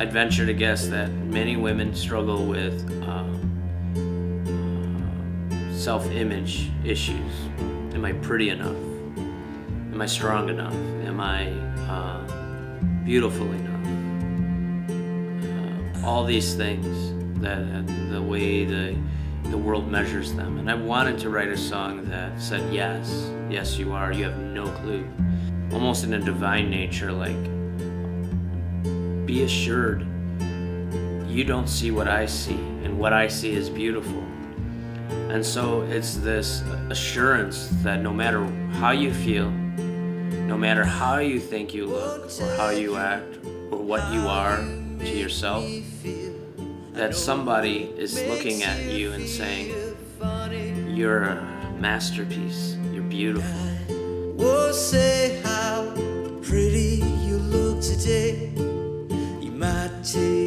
I'd venture to guess that many women struggle with uh, uh, self-image issues. Am I pretty enough? Am I strong enough? Am I uh, beautiful enough? Uh, all these things that the way the the world measures them. And I wanted to write a song that said, Yes, yes, you are. You have no clue. Almost in a divine nature, like, be assured you don't see what I see, and what I see is beautiful. And so it's this assurance that no matter how you feel, no matter how you think you look, or how you act, or what you are to yourself, that somebody is looking at you and saying, You're a masterpiece, you're beautiful. tea.